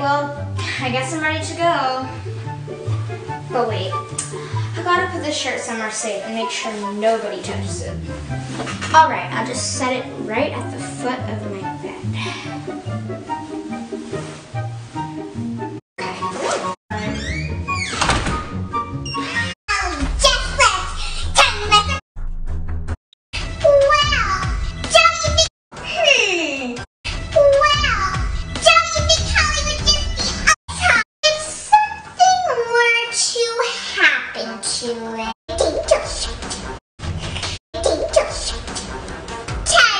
well, I guess I'm ready to go. But wait, I gotta put this shirt somewhere safe and make sure nobody touches it. All right, I'll just set it right at the foot of my bed. Time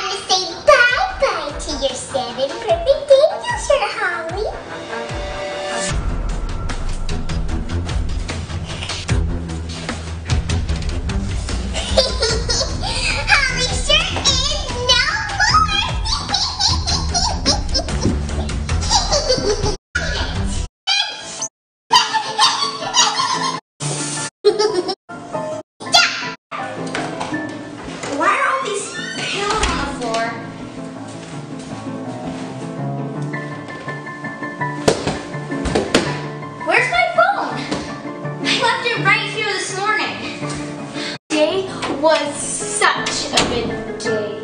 to say bye-bye to your seven perfect was such a good day.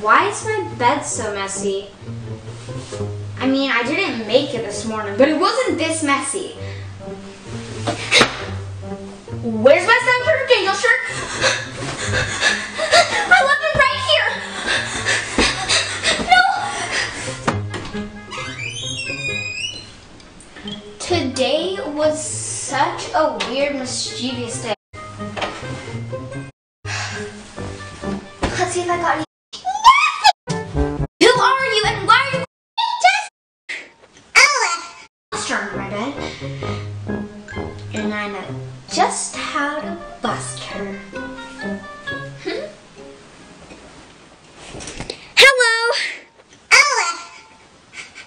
Why is my bed so messy? I mean, I didn't make it this morning, but it wasn't this messy. Where's my perfect angel shirt? I left it right here. No. Today was such a weird, mischievous day. See if I got any. Who are you and why are you Oh, monster under my bed? And I know just how to bust her. Hello. oh,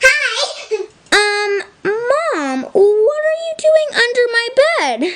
hi. Um, Mom, what are you doing under my bed?